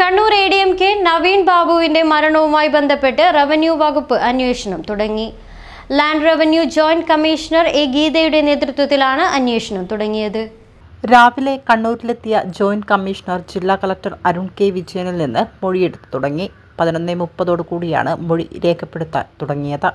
Kannur A D M K Naveen ബാബുവിന്റെ മരണവുമായി ബന്ധപ്പെട്ട് റവന്യൂ വകുപ്പ് അന്വേഷണം തുടങ്ങി. Land revenue joint commissioner A ഗീതയുടെ നേതൃത്വത്തിലാണ് അന്വേഷണം തുടങ്ങിയത്. രാവിലെ കണ്ണൂരിലെത്തിയ ജോയിന്റ് കമ്മീഷണർ ജില്ലാ കളക്ടർ അരുൺ കെ വിജയനിൽ നിന്ന് മൊഴിയെടുത്ത് തുടങ്ങി. പതിനൊന്ന് മുപ്പതോടു കൂടിയാണ് മൊഴി രേഖപ്പെടുത്താൻ തുടങ്ങിയത്.